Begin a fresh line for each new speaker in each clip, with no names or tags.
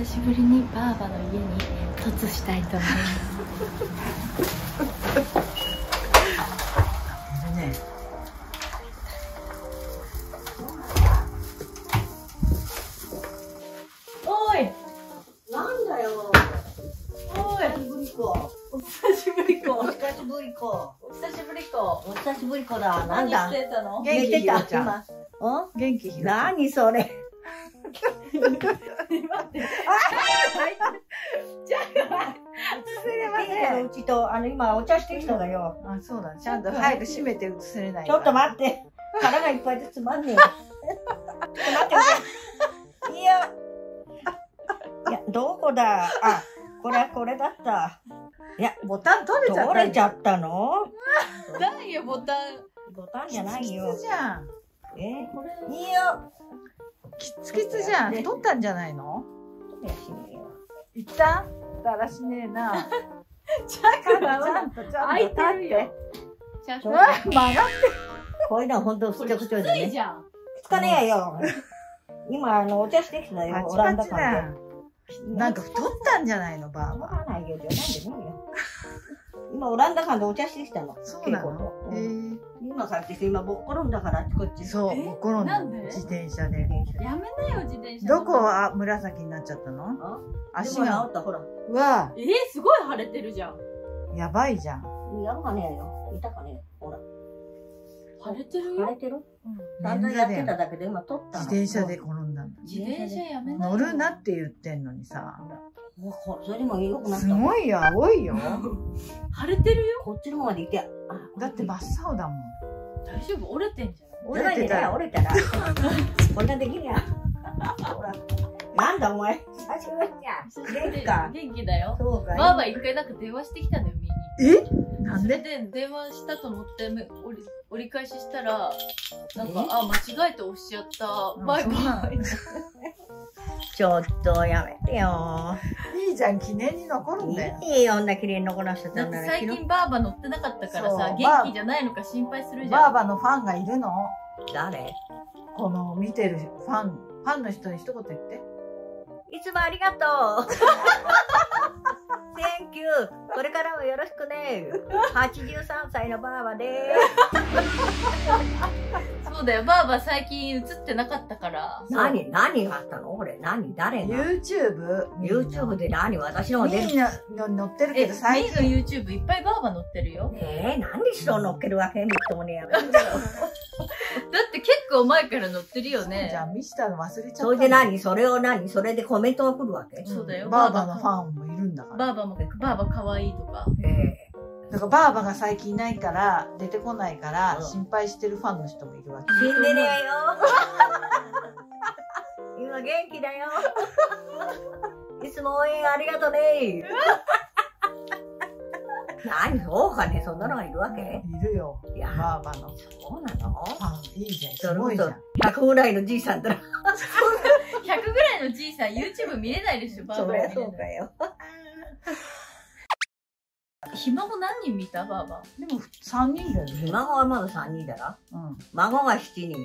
久しぶりにばあばの家に突したいと思います。
ね。
おい。
なんだよ。
おい。
久しぶりこ。
お久しぶり
お
こ。
久しぶりこ。
お久しぶりこ。
お久しぶりこだ。なん
何
だ
してたの？
元気？ひろちゃん。
今。うん
元気ひろちゃん。
何それ？ちと、あの、今お茶してきたのよ。
あそうだちゃんと早く閉めて映せれない
ちょっと待って。腹がいっぱいでつまんねえよ。ちょっと待って。いや。いや、どこだ？あ、これ、これだった。いや、
ボタン取れちゃった
取れちゃったの？
何よボタン
ボタンじゃない
キ
よ
ツ。じゃん
え？
これ
いいよ。
キツキツじゃん取ったんじゃないの？
い
っただらしねえな
ち
ちゃんとちゃんと
開いてるよ
って
ちゃんと
うわ曲がって
こういうのは本当不
これきつ
直調でね。
いじゃん
つかねえよ。今、あの、お茶してきたよ。オランダ感で。
なんか太ったんじゃないのばあば
太らないよ。じゃなんでもいいよ。今、オランダ感でお茶してきたの。
そうなの
稽古今帰ってきて、今、ぼっころんだから、あっちこっち。
そう
え？
転んだ。
なんで？
自転車で。
やめなよ自転車。
どこは紫になっちゃったの？
あ？
足
でも治
が
った、ほら。
うわ。
えー、すごい腫れてるじゃん。
やばいじゃん。
やるかねえよ。いたかねえ。ほら。
腫れてるよ？
腫れてる？
うん。
だんだんやってただけで、今取ったの。
自転車で転んだんだ。
自転車やめなよ。
乗るなって言ってんのにさ
それでも良くなった。
すごいよ青いよ
腫れてるよ
こっちの方まで行って。あ
だって真っ青だもん
大丈夫？折れてんじゃない
折れてたよ
折れたら。こんなできるやん。ほら。なんだお前。久しぶりじゃん。元気か。
元気だよ
そうか。
ばあば一回なんか電話してきたんだよ見に
え？なんで？
で電話したと思ってめ折り折り返ししたらなんか
え？
あ間違えて押しちゃった
うん
バイバイ
ちょっとやめてよ。
いいじゃん記念に残るんだよ
いいよ、女綺麗に残らせてたんなら。
最近ばあば乗ってなかったからさ元気じゃないのか心配するじゃん
ばあばのファンがいるの？
誰？
この見てるファンファンの人に一言言って
いつもありがとう。Thank you. これからもよろしくね。83歳のばあばで
そうだよ。ばあば最近映ってなかったから。
す。何、何があったの？俺、何？誰が
？YouTube
?YouTube で何？私のも出る
みんなの載ってるけ
え
ど最
メイ
近
の YouTube いっぱいばあば乗ってるよ。
えー、なんで人を乗っけるわけ？みっともねや。め。
だって結構前から乗ってるよね。
じゃん見したの忘れちゃった
それで何？それを何？それでコメントが来るわけ？
そうだよ。
ばあばのファンもいるんだから。
ばあばもばあば可愛いとか。
え
だからばあばが最近いないから出てこないから
うん
心配してるファンの人もいるわけ
ー、死んでねえよ。今元気だよ。いつも応援ありがとね。何そうかねそんなのがいるわけ
いるよ
いや、
ばあばのフ
そうなの？
いいじゃんすごいじゃん
そ100ぐらいのじいさんだら。
100ぐらいのじいさん YouTube 見れないでしょばあば
そりゃそうかよ。
ひ孫何人見た？ばあば
でも3人だよね
孫はまだ3人だろ
うん
孫が7人。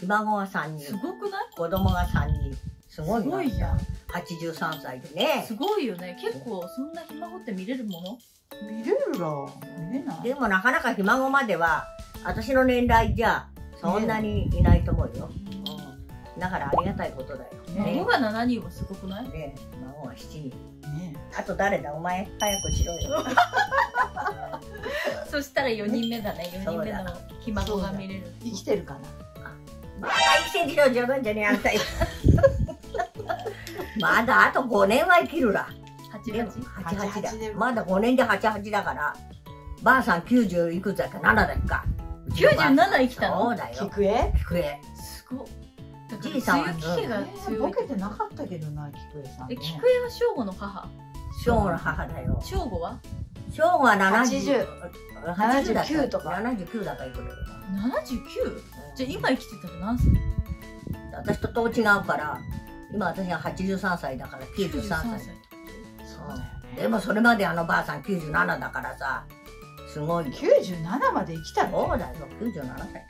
ひ孫が3人。
すごくない？
子供が3人。すごい
す
な
ごいじゃん
83歳でね
す。ごいよね結構そんなひ孫って見れるもの？
見れるら見れない？
でもなかなかひ孫までは、私の年代じゃ、そんなにいないと思うよ。うん。だからありがたいことだよ。
孫が7人はすごくない？
ね孫が7人。
ね
あと誰だ？お前、早くしろよ。
そしたら4人目だね4人目のひ孫が見れる
生きてるかな？
まだ生きてるじゃんじゃねえ、あんたよ。まだあと5年は生きるら。でも
88
88
88で
だ。まだ5年で88だから、ばあさん90いくつだっけ ?7 だっか。
97生きたの？
そうだよ。
菊江？
菊江。
すごっ
じいさんは
強い気が強い。
ボケてなかったけどな菊江さんね
え菊江は正吾の母。
正吾の母だよ。
正吾は？
正吾は70。
80
80だった。
79とか。
79だからいくれる。
79? じゃあ今生きてたら何歳
私とと違うから、今私が83歳だから93歳。
そうだよね
でもそれまであのばあさん97だからさ、すごいよ。
97まで生きたの？
そうだよ、97歳。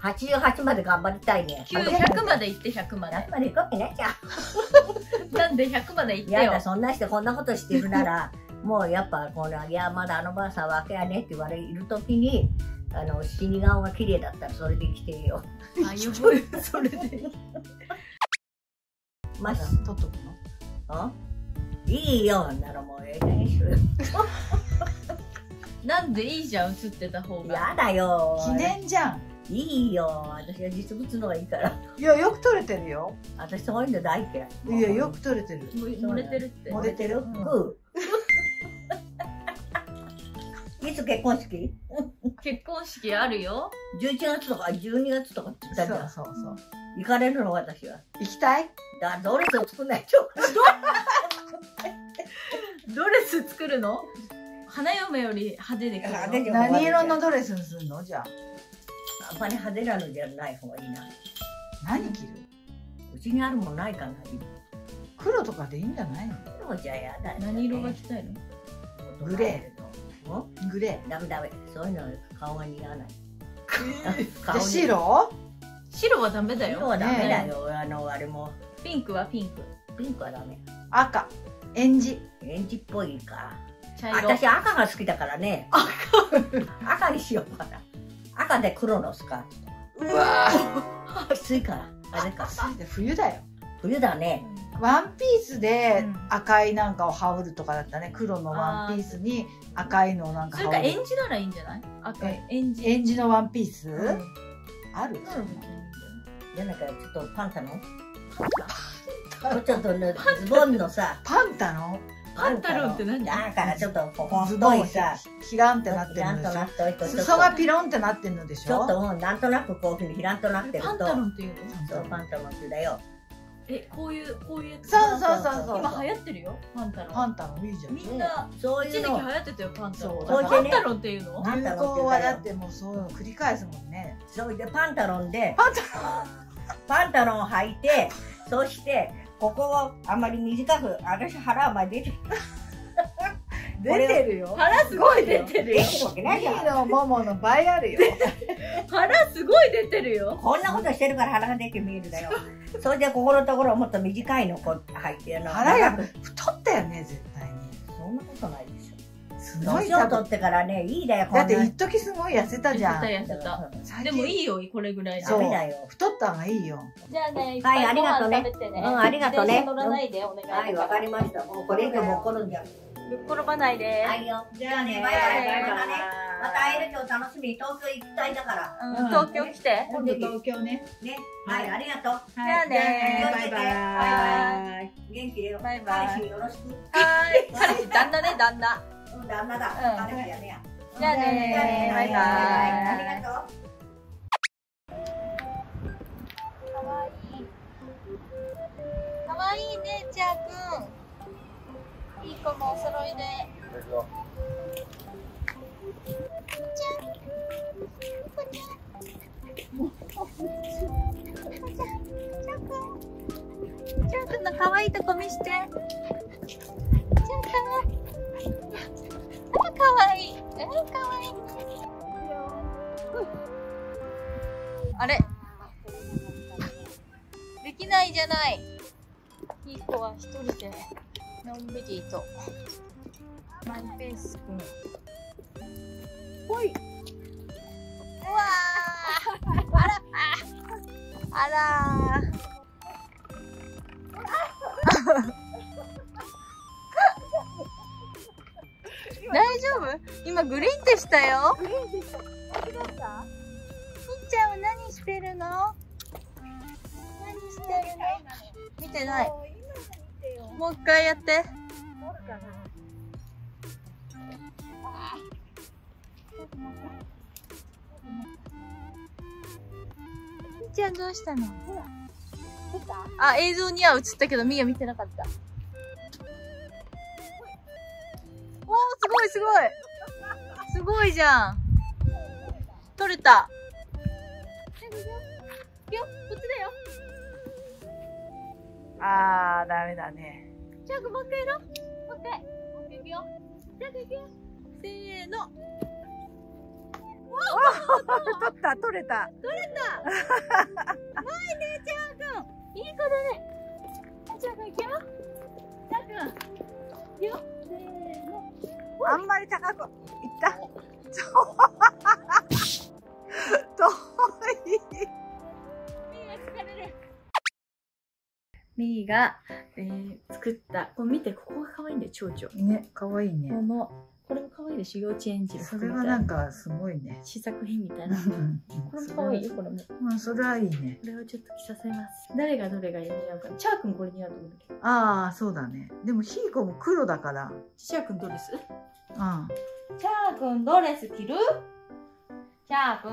88まで頑張りたいね。
9 100まで行って100まで。
100 まで行くわけね。えじゃん。
なんで100までいってよ。
やだ、そんな人こんなことしてるなら、もうやっぱ、この、いや、まだあのばあさん若やねって言われるときに、あの、死に顔が綺麗だったらそれで生きてるよ。
あよぼよ それで。
まあ、
取っとくの？
んいいよ、なのもうええにしろよ
なんでいいじゃん写ってた方が。
やだよ。
記念じゃん
いいよ。私は実物のがいいから。
いやよく取れてるよ
私そういうの大嫌い。
いやよく取れてる
もう漏れてるって
漏れてる？
グー。いつ結婚式？
結婚式あるよ
?11 月とか12月とかって言ったじゃん。
そうそうそう
行かれるの私は。
行きたい？
だドレスを作んないと。
ドレス作るの？花嫁より派手で
何色のドレスにするの？じゃあ
あんまり派手なのじゃない方がいいな。
何着る？
うちにあるもんないかな。
黒とかでいいんじゃないの？
もうじゃあやだよ。
何色が着たいの？
グレ
ー。ん
グレ
ダメダメ。そういうの顔が似合わない。
ー？で白？
白はダメだよ
色はダメだよ。あの、あれも。
ピンクはピンク
ピンクはダメ。
赤エンジ
エンジっぽいか。
茶色
私赤が好きだからね。赤 にしようかな。赤で黒のスカート。と
うわ
か。きついから。あれか。
ー冬だよ。
冬だね。
ワンピースで
うん。
赤いなんかを羽織るとかだったね。黒のワンピースに赤いのをなんか
それかエ
羽織る。
ンジならいいんじゃない？赤い。
え
エンジ
エンジのワンピース、
うん。
ある？
じゃなきゃちょっとパンタの？ちょっとね、ズボンのさ、
パンタの？
パンタロンって何？
だからちょっとここ
ズボ
さ、
ひらんってなってるんでしょ？裾がピロンってなってるのでしょ？
ちょっとうんなんとなくこういうふうにひらんとなってると、
パンタロンっていうの？
そう、パンタロンってだよ。
えこういうこういう
そうそうそうそう
今流行ってるよ？パンタロン。
パンタロンいいじゃん。
みんな
そういうの。
一時期流、行ってたよパンタロン。パンタロンっていうの？
流行はだってもうそう繰り返すもんね
それでパンタロンで、
パンタ
パンタロンを履いて、そして、ここをあんまり短く、私腹あんまり出て、
ロ ン出てるよ。
腹すごい出てるよ。
出てるわけないじゃん。
のももの倍あるよ。
腹すごい出てるよ。
こんなことしてるから腹が出て見えるだよ。それでここのところをもっと短いのこう履いてあの
腹が太ったよね絶対に。
そんなことない
す
ょ。
ごい。
年を取ってからね、いいだよ、
だって一時すごい痩せたじゃん。
痩せた痩せた。
最
でも
近
いいよこれぐらいで。
そう。
ダメだよ。
太った方がいいよ。
じゃあね
はいありがとうね。
食べてね
うんありがとうね。
電車乗らないでお願い
はい、わかりました。もうこれ以上もう来るんじゃん。
ぶっ転ばないで。
はいよ。じゃあね、バイバイ、バイバイ。またね。また会えると楽しみに東京行きたいだから。
うん。東京来て。
今度東京ね。
ね。はい、ありがとう。
じゃあね。
バイバイ。
バイ
元気でよ。
バイバイ。
よろしく。
はい。彼氏旦那ね旦那
うん、旦那だ。
うん
彼氏やね。
じゃあね
じゃあね
バイバイ
ありがとう。
かわいい。かわいいね、ちゃーくん。いい子もお揃いで。ちゃーくんの可愛いとこ見して。ちゃーくん。あれ？できないじゃない。いい子は一人で、のんびりと。マイペースくん。ほい。うわー。あら、ああらー。大丈夫？今グリーンでしたよ。してるの？何してるの？見てない。もう一回やって。みっちゃんどうしたの？あ、映像には映ったけど、みや見てなかった。おー、すごいすごい。すごいじゃん。取れたよこっちだよ
あーダメだね
じゃあ、もう一回やろうもう一回。もう一回いくよ。じゃあ、いくよ。せーの。
取った取れた
取れたうまいね、ちゃーくんいい子だね。ちゃーくんいくよ。いくよ。せーの。
あんまり高くいった遠い
ミーが、えー、作った、これ見て、ここが可愛いんだよ、蝶々。
ね可愛いね
この、これも可愛いでしょ、幼稚園児の
それ。はいなんかすごいね
試作品みたいな。こ
うん
れも可愛いよ、これも。こ
うんそれはいいね
れをちょっと着させます。誰がどれが似合うか。チャー君これ似合うと思うんだけど。
ああそうだねでもヒーコも黒だから
チャー君ドレス
うん
チャー君ドレス着る？チャー君。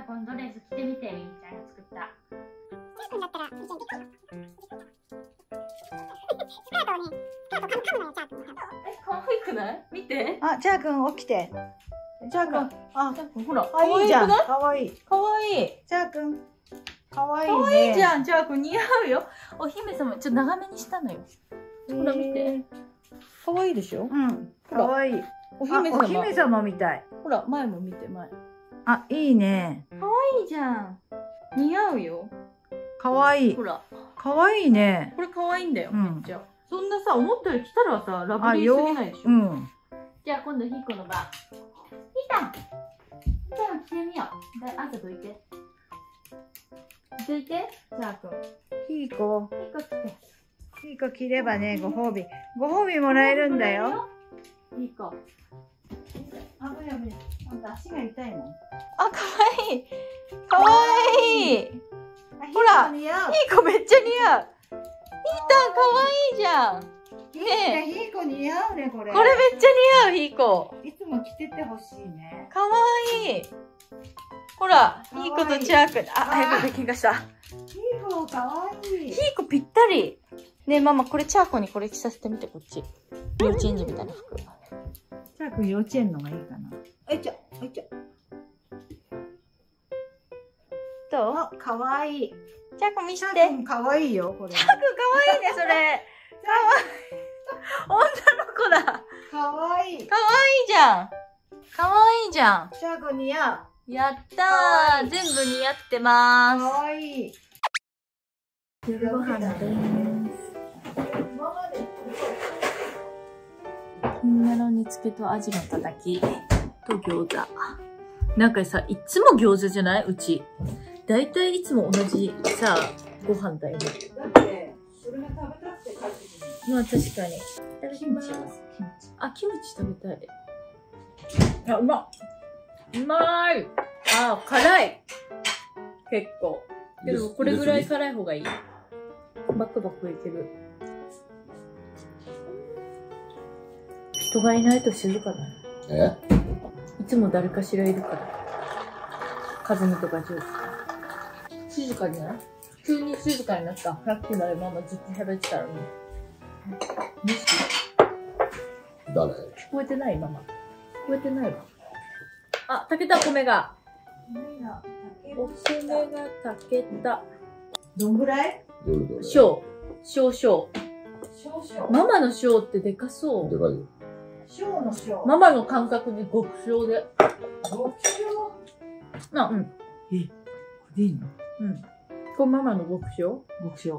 チャー君ドレス着てみて、みーちゃんが作った。え、可愛くない見て。
あじゃあくん起きてじゃあくんあ
チャー君ほら、
あいいじゃん
可愛い？可愛い。
じゃあくんかわいいね
可愛いじゃん、チャー君似合うよ。お姫様、ちょっと長めにしたのよ。ほら見て。可愛いでしょ？
うん
ほら
かわいい
お姫様。
あお姫様みたい
ほら、前も見て、前。い
あいいね
いじゃん。似合うよ。
かわいい
ほら、
かわいいね
これ可愛いんだよ、
うん
めっちゃ。そんなさ、思ったより来たらさ、ラブリーすぎないでしょ。
うん
じゃあ今度ヒーコの番。ヒータンヒータン着てみよう。で、あんたどいて。どいて、チャー君。
ヒーコ
ヒーコ着て。
ヒーコ着ればねご褒美ご褒美もらえるんだよ。
ヒーコ。
あぶねあぶねあんた足が痛いの？
あ、かわいい。かわいい。ヒほら
似合う
ーコめっちゃ似合う。ヒータンかわいいじゃん。ね
ヒーコ似合うねこれ
これめっちゃ似合う、ヒーコ。
いつも着ててほしいね
かわいい。ほら、
かわいい
ヒーコとチャー君。あ、
あ
早く喧嘩した。
ヒーコかわいい
ヒーコぴったり。ねえ、ママ、これチャーコにこれ着させてみて、こっち。幼稚園児みたいな服。
じゃあくん幼稚園のがいいかなあいちゃあいちゃ
どう？
あかわいい
チャーコ見
チ
して。
かわいいよこれ
かわいいね、それ。かわいい。女の子だ。かわ
かわいい
いいじゃん。かわいいじゃん。
チャーくん似合う
やったー。全部似合ってます。
わいい
夜ご飯です。金メロ煮付けとアジのたたきと餃子。なんかさ、いつも餃子じゃない？うち。だいたいいつも同じさ、ご飯だよね。
だってそれが食べたくて帰ってくる
まあ確かに。いただきます。
キム
あ、キムチ食べたい。あ、うまっうまいあ、辛い結構。けど、これぐらい辛い方がいい。バクバクいける。人がいないと静かだな。
え？
いつも誰かしらいるから。カズミとかジョージ。静かじゃない急に静かになった。さっきまでママずっと喋ってたのに。無意識
誰？
聞こえてないママ。聞こえてないわ。あ、炊けた米が。お米が炊けた。
どんぐらい
どれどれ？
小。小小。
少々
ママの小ってでかそう。
でかいよ。
小の小
ママの感覚で極小で。
極小？
あ、うん。
でいいの？
うん。これママの極小？
極小。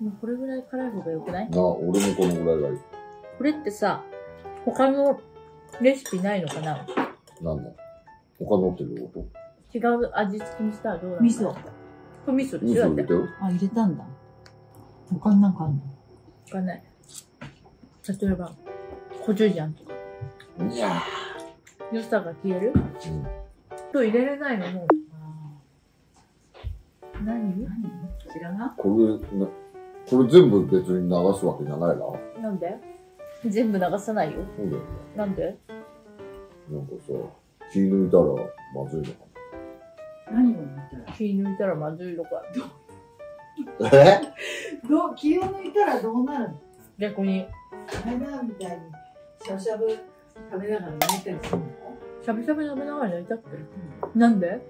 もうこれぐらい辛い方が良くない？
な、俺もこのぐらいがいい。
これってさ、他のレシピないのかな？
なんだ？他のってどういうこ
違う味付けにしたらどうなの
味噌。
これ味噌
と
でしょ？だって
味噌入れ。てよ。
あ入れたんだ。他になんかあんの？
わかんない。例えば、コチュジャンとか。
いや
良さが消える？
ーうん。
と入れれないのもう。何？
何？知らな？
これ、な、これ全部別に流すわけじゃないな。そ
なんで？全部流さないよ。
うだよね。
なんで？
なんかさ、気抜いたらまずいのか
何を見たら？
気抜いたらまずいのか。
な。え？
どう気を抜いたらどうなるの？
逆に、
あれだみたいにしゃぶしゃぶ食べながら泣いたりするの？
しゃぶしゃぶ食べながら寝たって。なんで？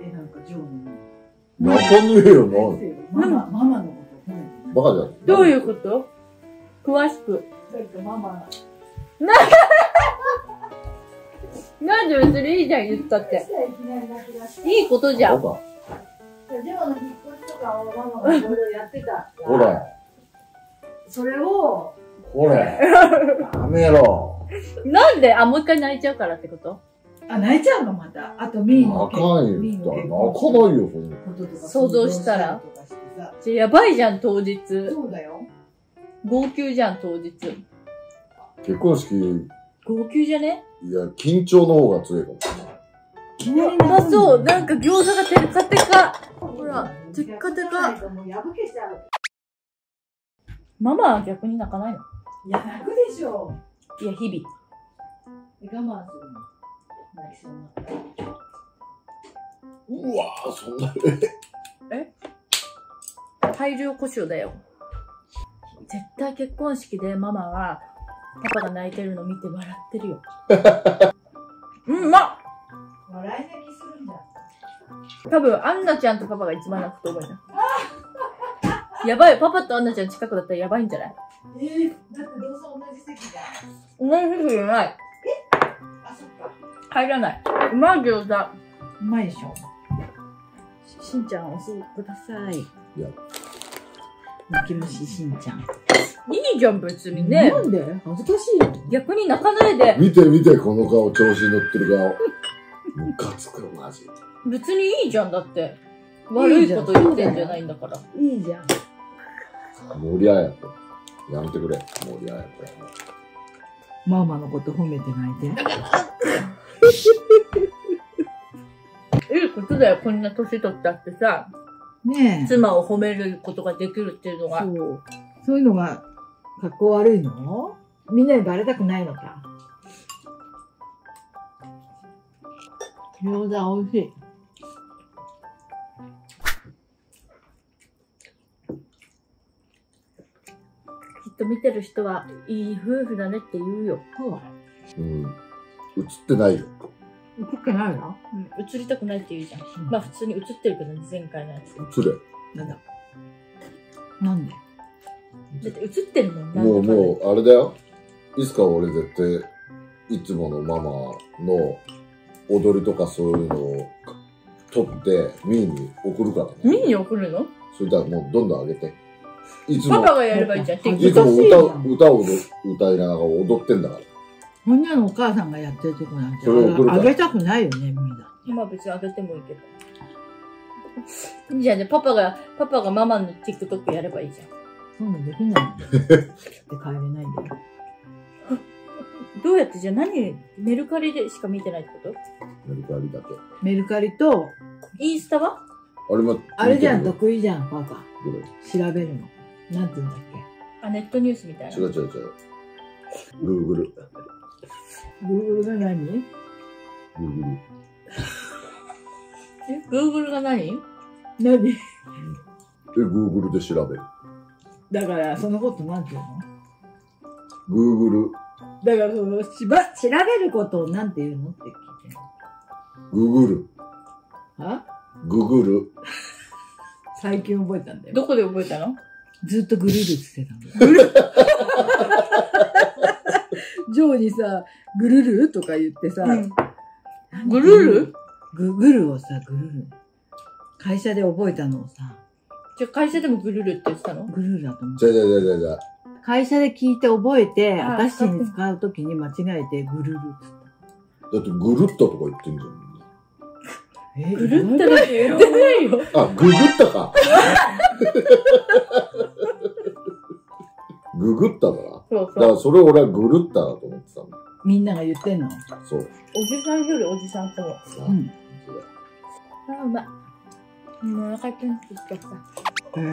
えなんかジョーの
泣かねえよな。
ママママのこと
バカじゃん。
どういうこと？詳しく。
だってママ
なんで別にいいじゃん、言ったって。
い
いいことじゃん。
バカ。
ジョーの引っ越しとかをママがいろいろやってた
ほら。
それを、
これ。やめろ。
なんで？あ、もう一回泣いちゃうからってこと？
あ、泣いちゃうのまた。あと、ミーの
泣かないよ。泣かないよ、そんな。
こととか
想像したらじゃあやばいじゃん、当日。
そうだよ。
号泣じゃん、当日。
結婚式、い
号泣じゃね？
や、緊張の方が強いかもしれない。
いきなり
うまそう。なんか餃子がテカテカ。ほら、テッカテカ。
もう破けちゃう。
ママは逆に泣かないの？
いや、泣くでしょ。
いや、日
我慢するの。泣きそうになったら。
うわぁ、そんな。
々。大量故障だよ。絶対結婚式でママは、パパが泣いてるの見て笑ってるよ。うん、うまっ
笑い泣きするんだ。
多分、アンナちゃんとパパが一番泣くと思うよ。やばい、パパとアンナちゃん近くだったらやばいんじゃない？
えー、だってどうせ同じ席じゃん。
同じ席じゃない。
あ、そっか。
入らない。うまい餃子。
うまいでしょ。
しんちゃんお酢ください。い
いや、
泣き虫しんちゃん。
いじゃん、別にね。
なんで？恥ずかしいよ。
逆に泣かないで。
見て見て、この顔、調子に乗ってる顔。ムカつくよ、マジ。
別にいいじゃん、だって。悪いこと言ってんじゃないんだから。
いいじゃん。
森綾子。やめてくれ、森綾子。
ママのこと褒めて泣いて。
いいことだよ、こんな年取ったってさ、
ねえ。
妻を褒めることができるっていうのが。
そう。そういうのが、格好悪いの？みんなにバレたくないのか？餃子美味しい。
と見てる人は、いい夫婦だねって言うよ。
そう。
うん。映ってないよ。
映ってないの？
うん、映りたくないって言うじゃん。まあ普通に映ってるけどね、前回のやつ。
映れ。
なんだ？なんで？
だって映ってるもん、
もう、
う。
もう、あれだよ。いつか俺絶対、いつものママの踊りとかそういうのを撮って、ミーに送るからね。
ミに送るの？
それじゃもうどんどん上げて。いつも、
パパがやればいいじゃん、
い
つも
当
難しいじゃん
歌、歌を歌いながら踊ってんだから。
ほんなのお母さんがやってるとこなんて、あげたくないよね、みんな。
まあ別にあげてもいいけど。いいじゃん、じゃあパパが、パパがママの TikTok やればいいじゃん。
そういうのできないんだよ。で帰れないんだよ。
どうやってじゃあ何メルカリでしか見てないってこと？
メルカリだけ。
メルカリと、
インスタは？
あれも、
あれじゃん、
ど
得意じゃん、パパ。
れ？
調べるの。なんて言うんだっ
あ、ネットニュースみたいな。
違う違う違う。グーグル。
け ?Google が何？
グーグル。
え ?Google が何？
何？
で、グーグルで調べる。
だから、そのことなんて言うの？
グーグル、
だから、その、しば、調べることをなんて言うの？って聞いて
グーグル、
る。は？
グーグル。
最近覚えたんだよ。
どこで覚えたの？
ずっとグルルって言ってたんだよ。ジョーにさ、グルルとか言ってさ、
うん
何
グルル
ググルをさ、グルル。会社で覚えたのをさ、
じゃあ会社でもグルルって言ってたの？
グルルだと思う
じ。ゃじゃじゃじゃじゃ。
会社で聞いて覚えて、
あ
私に使うときに間違えてグルルって
だってぐるっととか言ってんじゃん。
え
グルってなんて言ってないよ。
あ、ググったか。から
そう。
それ俺はグルっただと思ってたんだ。
みんなが言ってんの？
そう。
おじさんよりおじさんかも。
さあ
うん。
あ、うまい。もうお腹いっぱいになってきちゃった。
え
うん